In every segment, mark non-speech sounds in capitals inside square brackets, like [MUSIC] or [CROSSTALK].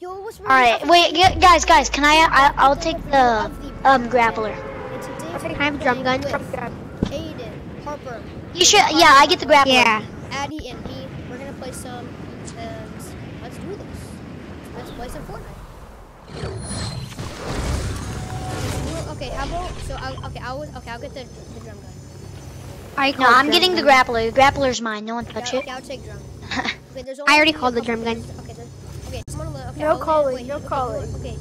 Yo, what's All right, wait, g- guys, guys, can I? I I'll take the um grappler. Can I have a drum gun? Aiden, Harper, You should. Yeah, I get the grappler. Yeah. Addy, and me. We're gonna play some, and let's do this. Let's play some Fortnite. Okay, how about so? I'll, okay, I'll okay. I'll get the, the drum gun. I No, I'm drum getting the grappler. The grappler's mine. No one touch Yeah, it. okay, I'll take drum. [LAUGHS] Okay, there's I already called the drum gun. Okay, there's- okay, someone will- okay, No I'll land- calling, wait, no okay, calling. Okay,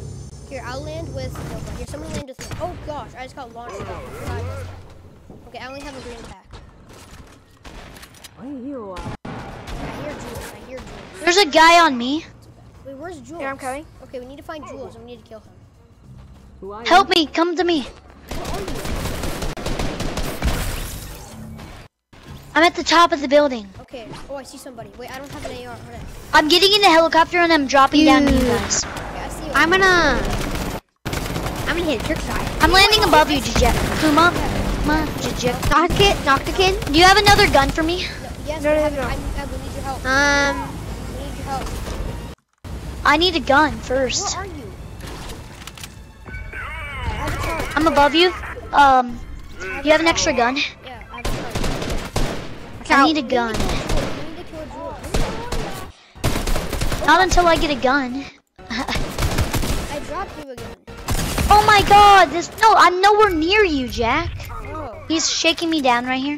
here I'll land with. No, but here, someone land with. Oh gosh, I just got launched off. I forgot about that. Okay, I only have a green pack. Where you are? I hear Jules. I hear Jules. There's a guy on me. Wait, where's Jules? Yeah, I'm coming. Okay, we need to find Jules and we need to kill him. Help me. Come to me. I'm at the top of the building. Okay. Oh, I see somebody. Wait, I don't have an AR. Hold on. I'm getting in the helicopter and I'm dropping down to you guys. Okay, I see you. I'm gonna. I'm gonna hit a trick shot. I'm landing above you, Jijek. Kuma. Kuma. Jijek. Knock it, knock the kid. Do you have another gun for me? No, yes, No, I no, have it. no. I, I, we need your help. Um, We need your help. I need a gun Where first. are you? I have a charge. I'm above you. Um, you have an extra gun? Yeah, I have a charge. watch I out. need a gun. We need to kill Jules. Not until I get a gun. I dropped you again. Oh my god, this no, I'm nowhere near you, Jack. Oh. He's shaking me down right here.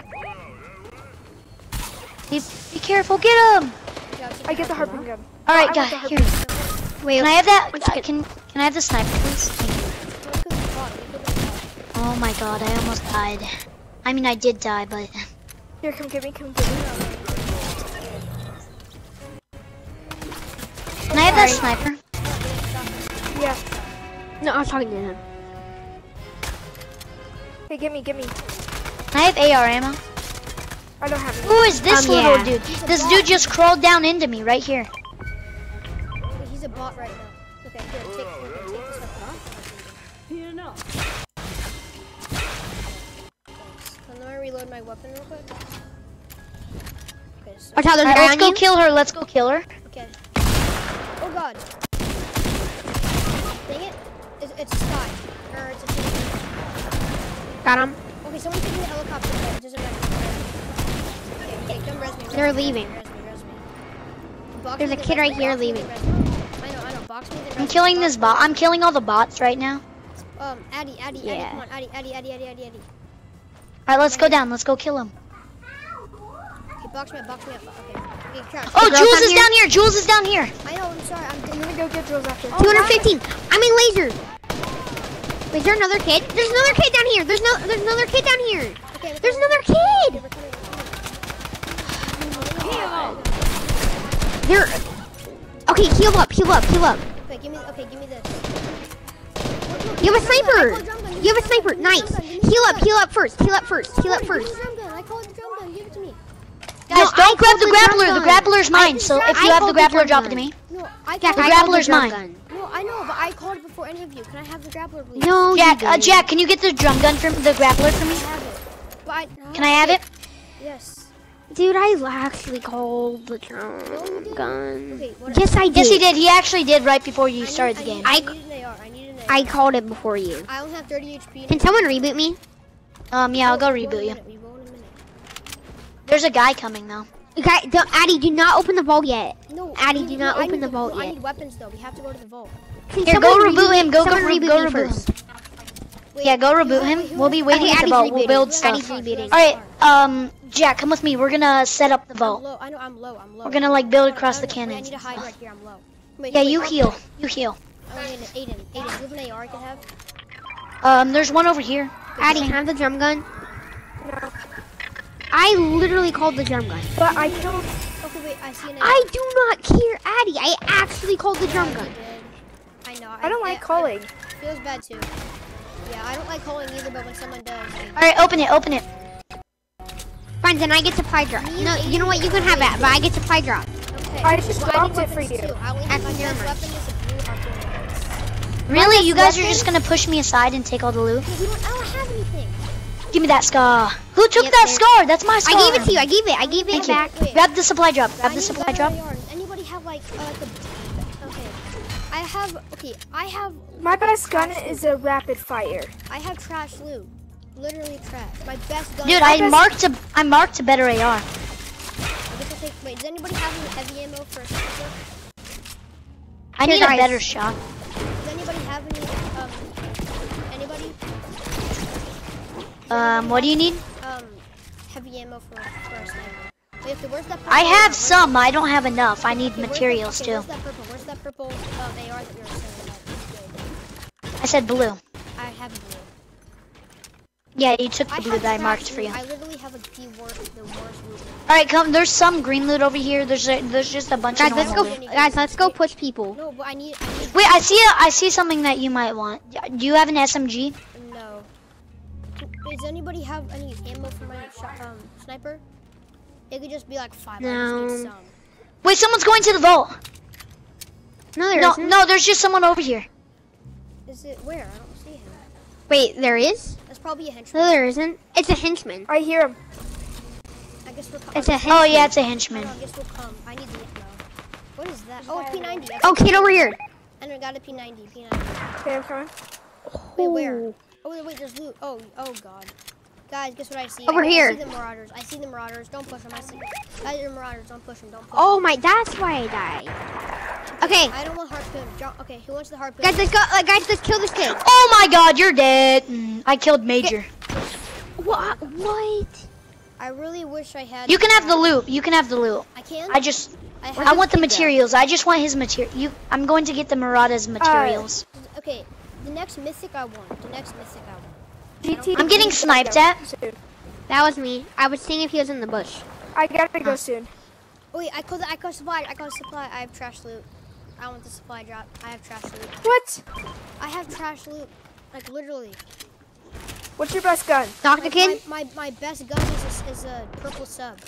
Be, be careful, get him! I'll take I your get the help. harpoon gun. Alright, I guys, here. Wait, Can I have that? One uh. Can can I have the sniper, please? Thank you. Don't kill the bot. Don't kill the bot. Oh my god, I almost died. I mean, I did die, but Here, come get me, come get me. Can I have that sniper? Yeah. No, I was talking to him. Hey, give me, give me. Can I have AR ammo? I don't have any. Who is this Um, little yeah. dude? This dude just crawled down into me right here. He's a bot right now. Okay, here, take, here, take this weapon. Thanks. Can I reload my weapon real quick? Okay, so, Watch out, there's a Alright, guy let's go you. kill her. Let's go kill her. okay. God. Dang it. It's, it's a spy. Or it's a team. Got him. Okay, someone take me the helicopter, but it doesn't matter. Okay, okay, come res me. res They're me, leaving. Res me, res me. Box There's a kid right here box me, then leaving. me. I know, I know. Box me, I'm killing box this bot. I'm killing all the bots right now. Um, Addy, Addy, Addy, come on, Addy, Addy, Addy, Addy, Addy, Addy. Alright, let's go down. Let's go kill him. Okay, box me up, box me up. Okay, okay, crouch. Oh, Jules down is here? down here. Jules is down here. I know, I'm sorry, I'm I'm gonna go get Jules after. 215. I'm in laser. Is there another kid? There's another kid down here. There's no. There's another kid down here. Okay, There's another kid. we're coming, we're coming. There. Okay, heal up. Heal up. Heal up. Okay, give me, okay, give me this. You have a sniper. I called drum gun, give You have a sniper. Nice. Heal up. Heal up first. Heal up first. Heal up first. the drum gun. I called the drum gun. Give it to me. Guys, No, don't I grab the the grappler. The gun. grappler's mine. So if I you have the the grappler, drop it to me. No, I Jack, I The the grappler's drum mine. gun. No, I know, but I called it before any of you. Can I have the grappler, please? No, Jack, uh. Jack, can you get the drum gun from the grappler for I me? have it. But I, Can I have it? Yes. Dude, I actually called the drum No, gun. Okay. Yes, I did. Yes, he did. He actually did right before you I need- started the I game. I- I need an AR. I need an AR. I called it before you. I only have 30 HP. Can someone reboot me? Um, yeah, I'll go We will in a reboot you. minute, we will in a minute. There's a guy coming though. Okay, don't, Addy, do not open the vault yet. No, Addy, we- do no, not I open need the vault no, I yet. need weapons though. We have to go to the vault. Can Here, go reboot him. Go, go, reboot go me reboot him. first. Wait, Yeah, go reboot him. who- We'll be waiting Okay, at the Addy's vault. We'll build stuff. Addy's the car? Who has rebooting. the All right, um, Jack, come with me. We're gonna set up the I'm vault. low. I know I'm low. I'm low. We're gonna like build Hold on, across I the don't know. Wait, cannons. I need to hide right here. I'm low. Wait, Yeah, wait, you hold heal. on. You heal. Oh, Aiden, Aiden, Aiden, do you have an AR I can have? Um, there's one over here. Addy, have the drum gun? I literally called the drum gun. But I killed. Okay, wait, I see an AR. I do not care, Addy. I actually called the drum gun. I know. I don't like it- calling. It feels bad too. Yeah, I don't like calling either, but when someone does. All right, open it. Open it. Fine, then I get to supply drop. No, you know what? You can have that, but I get to supply drop. Okay. I just well, dropped need it for you. Too. I only have my Actually, never mind. weapon is a blue harpoon. Really? You guys are just gonna push me aside and take all the loot? We don't, I don't have anything. Give me that scar. Who took Yep, that there- scar? That's my scar. I gave it to you. I gave it. I gave it Thank back. Wait. Grab the supply drop. Grab need the supply drop. Anybody have like, uh, like a, okay. I have okay. I have My best gun is a rapid fire. I have trash loot. Literally trash. My best gun. Dude, I I best- marked a I marked a better AR. guess I'll take. Wait, does anybody have any heavy ammo for a sniper? I Here, need a guys. better shot. Um, what do you need? Um, heavy ammo for for a sniper. Wait, okay, where's that? Purple I have Where's- some. I don't have enough. I need okay, where's that- materials okay, too. Where's that purple? Where's that purple um, AR that you were saying about? I said blue. I have blue. Yeah, you took the I blue that I marked for you. I literally have like the worst, the worst loot. All right, come. There's some green loot over here. There's a, there's just a bunch Guys, of let's go. loot. Guys, let's go push people. No, but I need. I need Wait, I see a, I see something that you might want. Do you have an SMG? No. Does anybody have any ammo for my um, sniper? It could just be like five. I No. some. Wait, someone's going to the vault. No, there No, isn't. no, there's just someone over here. Is it where? I don't see him. Wait, there is? That's probably a henchman. No, there isn't. It's a henchman. I hear him. I guess we're coming. It's a Oh yeah, it's a henchman. I guess we'll come. I need the ammo. What is that? Oh, it's P90. Okay. Oh, kid over here. And I got a P90. P90. Okay, I'm coming. Wait, where? Oh, wait, wait, there's loot. Oh, oh god. Guys, guess what I see? Over I, here. I see the marauders. I see the marauders. Don't push them. I see. Guys, they're marauders. Don't push them. Don't push Oh my, that's why I died. Okay, them. I don't want harpoon. Drop. Okay, who wants the harpoon? guys, let's go. Uh, guys, let's kill this kid. Oh my God, you're dead. Mm, I killed Major. What? What? I really wish I had. You can have the loot. You can have the loot. I can. I just, I. I want the materials. I just want his material. You, I'm going to get the Marauder's materials. Okay, the next mythic I want. The next mythic I want. GT. I'm getting sniped at. Soon. That was me. I was seeing if he was in the bush. I gotta go soon. Wait, I called. I called supply. I called supply. I have trash loot. I want the supply drop. I have trash loot. What? I have trash loot. Like literally. What's your best gun? Doctor My, kid. my, my, my best gun is a, is a purple sub.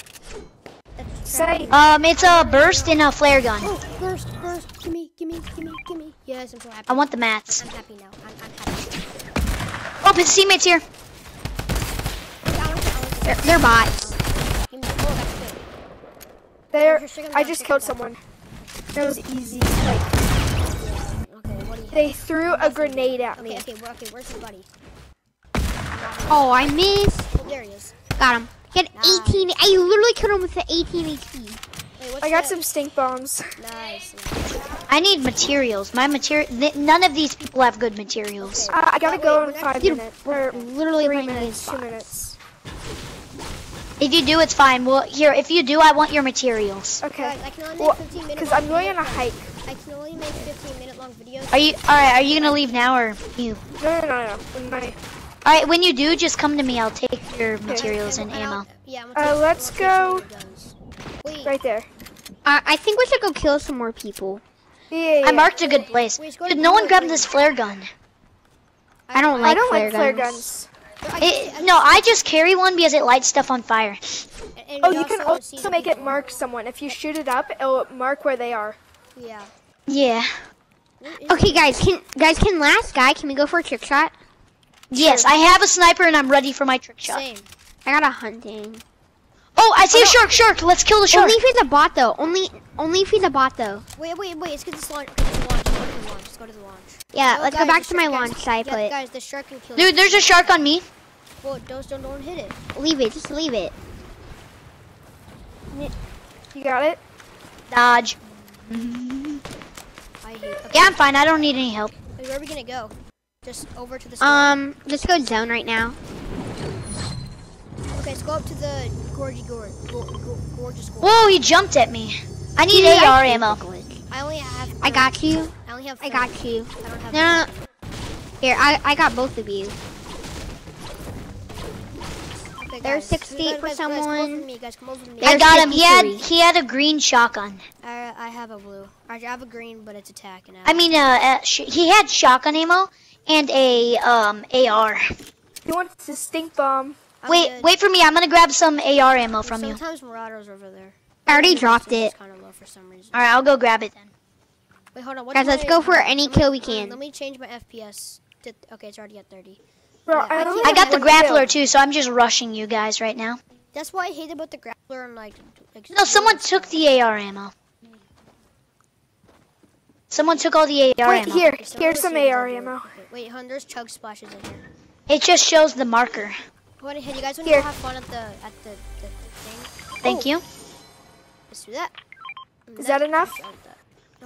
That's Say. Um, it's a burst and a flare gun. Oh, burst, burst. Gimme, gimme, gimme, gimme. Yes, I'm so happy. I want the mats. I'm happy now. I'm, I'm happy. Oh, his teammates here. Wait, I don't care, I don't They're, care. they're bots. Gimme- that's good. There. I just killed someone. That was easy. Like, Okay, what do you have? they threw a grenade at me. okay, well, okay, where's his buddy? Oh, I missed. There he is. Got him. He had 18. I literally killed him with the 18 HP. Wait, what's I got some stink bombs. Nice. I need materials. My material. None of these people have good materials. Uh, I gotta Oh, go wait, in five Dude, minutes. we're literally three minutes. Two minutes. If you do, it's fine. Well, here, if you do, I want your materials. Okay. Guys, I can only make Well, 15 minutes. because I'm going on a hike. I can only make 15 minute long videos. Are you all right? Are you gonna leave now or you? No, no, no, no. When my, All right. When you do, just come to me. I'll take your materials and And I'll- ammo. Yeah, I'm Uh, let's I'm go- some of the guns. Wait, right there. Uh, I think we should go kill some more people. Yeah, yeah, yeah. I marked a good place. Wait, go to Dude, no one grab this flare gun. I don't I like don't flare like flare guns. guns. It, no, I just carry one because it lights stuff on fire. and- and Oh, you can also make it mark someone. If you shoot it up, it'll mark where they are. Yeah. Yeah. Okay, guys, can guys can last guy? Can we go for a trick shot? Yes, I have a sniper and I'm ready for my trick shot. Same. I got a hunting. Oh, I see a shark. Shark. Let's kill the shark. Only if he's a bot though. Only only if he's a bot though. Wait, wait, wait. Let's get this launch. Okay, this launch. Let's go to the launch. Let's go to the launch. Yeah, Oh, let's guys, go back to my shark- launch guys, side yeah, put. Guys, the shark can kill you. Dude, there's a shark on me. Well, those don't, don't hit it. Leave it. Just leave it. You got it? Dodge. I. Okay, Yeah, I'm fine. I don't need any help. wait, where are we gonna go? Just over to the. storm? Um, just go zone right now. Okay, let's go up to the gorgy gorge. Go, go, gorgeous gorge. Whoa, he jumped at me. I need Dude, I AR hate ammo. I only have. I got you. I only have. I got you. I don't have. No, no, no. Here, I I got both of you. Okay, There's guys, 68 for guys, Guys, someone. Guys, come over to me. There's I got him. He had he had a green shotgun. I, I have a blue. I have a green, but it's attacking. I mean, uh, uh sh- he had shotgun ammo and a um AR. He wants to stink bomb? I'm Wait, good. wait for me. I'm gonna grab some AR ammo from you. Sometimes Marauders over there. I already dropped it. Kind of low for some reason. right, I'll go grab it then. Wait, hold on. What Guys, let's I- go for let any me- kill we can. Let me change my FPS. To, okay, it's already at 30. Bro, Yeah, I I, only can't- I got the grappler kill. too, so I'm just rushing you guys right now. That's why I hate about the grappler and like. like No, someone took the AR ammo. Someone took all the AR Wait, ammo. here. Here's some AR ammo. Okay, Wait, hon, there's chug splashes in here. It just shows the marker. What, hey, you guys want to Here. have fun at the at the, the, the thing? Thank Oh, you. Let's do that. Is that enough? Okay,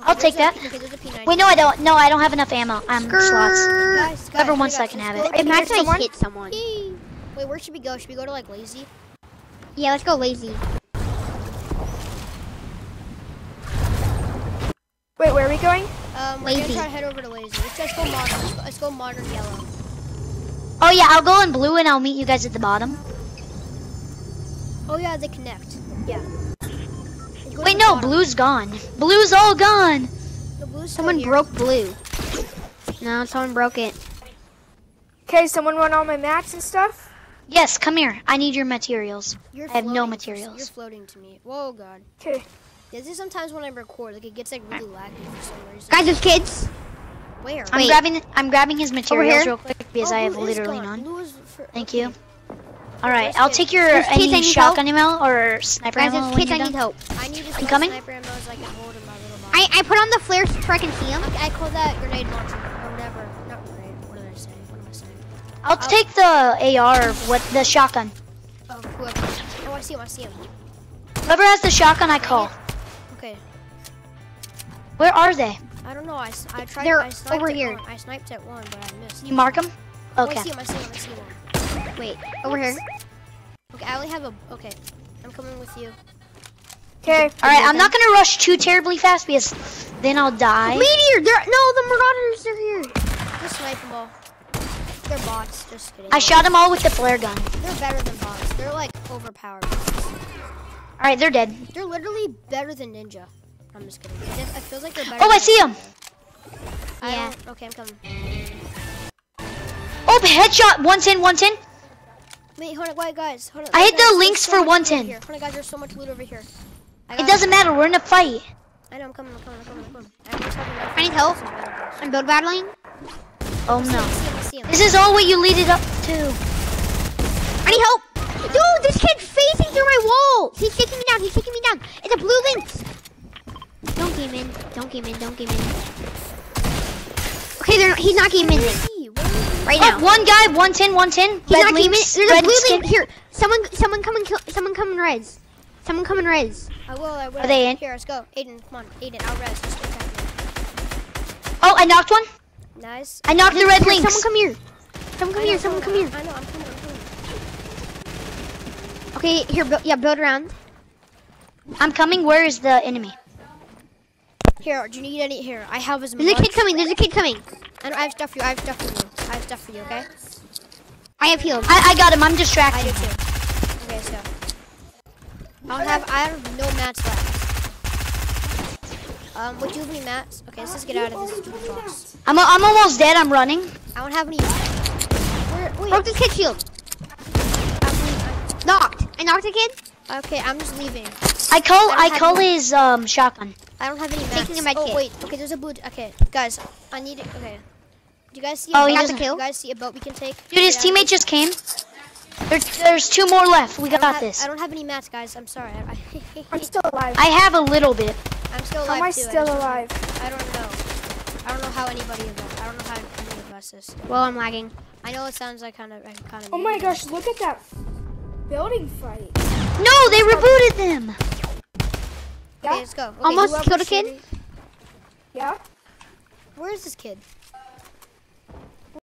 I'll take that. P- Okay, there's a P90. Wait, no, I don't. No, I don't have enough ammo. I'm slots. Guys, guys, Whoever hey, wants guys, that can have it. to- Imagine I someone? hit someone. Yee. Wait, where should we go? Should we go to like lazy? Yeah, let's go lazy. Wait, where are we going? Um, we're Lazy. gonna try to head over to lazy. Let's just go modern. Let's go, let's go modern yellow. Oh yeah, I'll go in blue and I'll meet you guys at the bottom. Oh yeah, they connect. Yeah. Let's go to Wait, no, bottom. blue's gone. Blue's all gone. The blue's Someone here. broke blue. No, someone broke it. Okay, someone want all my mats and stuff? Yes, come here. I need your materials. You're I have no materials. You're floating to me. Whoa, god. Okay. This is sometimes when I record, like it gets like really laggy for some reason. Guys, there's kids. Where? I'm Wait. grabbing. I'm grabbing his materials real quick because Oh, I have literally gone. none. Blue is for, Thank you. All right, I'll take your There's kids, any need shotgun ammo or sniper Guys, ammo kids. I need help. I need as I'm coming. sniper ammo as I can hold in my little box. I, I put on the flare so I can see them. I, I call that grenade launcher or whatever. Not grenade. What did I say? What am I saying? I'll oh. take the AR. What the shotgun? Oh, whoever. Oh, I see him. I see him. Whoever has the shotgun, I call. Okay. Where are they? I don't know. I, s- I tried. They're I sniped over at here. One. I sniped at one, but I missed. You mark them? Oh, Okay. I see him. I see him. I see him. Wait, over here. Okay, I only have a. Okay, I'm coming with you. Okay. All right, I'm not gonna rush too terribly fast because then I'll die. Meteor! They're, no, the Marauders are here. Just snipe them all. They're bots. Just kidding. I shot them all with the flare gun. They're better than bots. They're like overpowered. All right, they're dead. They're literally better than ninja. I'm just kidding. It, feels like they're better. Oh, I see them. Yeah. Okay, I'm coming. Oh, headshot. 110, 110. Wait, hold on, wait, guys. Hold on. I Wait, hit the guys, there's links so for much loot 110. Hold on, guys. There's so much loot over here. It doesn't matter. We're in a fight. I know. I'm coming. I'm coming. I'm coming. I'm coming. I just have enough I need help. I'm build battling. Oh no. see him. See him. I see him. This is all what you lead it up to. I need help. Dude, this kid's facing through my wall. He's taking me down. He's taking me down. It's a blue lynx. Don't game in. Don't game in. Don't game in. Okay, they're not, he's not game in Where is he? Where is he? right Oh, now. one guy, 110, 110. He's Red not game in. links, There's a red blue skin. link here. Someone, someone come and kill. Someone come and res. Someone come and res. I will. I will. Are they in? Here, let's go. Aiden, come on. Aiden, I'll res. Just attack me. Oh, I knocked one. Nice. I knocked the red Here, links. Someone come here. Someone come I here. Someone come I know, here. I know. I'm coming. I'm coming. Okay, here. Bu- yeah, build around. I'm coming. Where is the enemy? Here, do you need any? Here, I have as much. There's a kid coming. There's a kid coming. I, And I have stuff for you. I have stuff for you. I have stuff for you. Okay. I have healed. I, I got him. I'm distracted. I do too. Okay, let's. I don't have. I have no mats left. Um, would you have any mats? Okay, let's just get out of this stupid box. I'm, I'm almost dead. I'm running. I don't have any. Where, wait. Broke this kid's shield. Knocked. I knocked a kid. Okay, I'm just leaving. I call. I I call any- his um shotgun. I don't have any mats. Taking a med oh kit. wait. Okay, there's a boot. Okay, guys, I need it. Okay. Do you guys see? Oh, a he boat? doesn't- Do You guys see a boat we can take? Dude, his Get out of teammate just came. There, there's two more left. We got have- this. I don't have any mats, guys. I'm sorry. I, I, I'm still alive. I have a little bit. I'm still How alive am I too. still just don't- alive? I don't know. I don't know how anybody of us. I don't know how any of us is. Well, I'm lagging. I know it sounds like kind of, kind of. Oh my gosh, look at that building fight. No, they rebooted them. Okay, let's go. Okay, Almost whoever's killed a kid? Yeah? Where is this kid?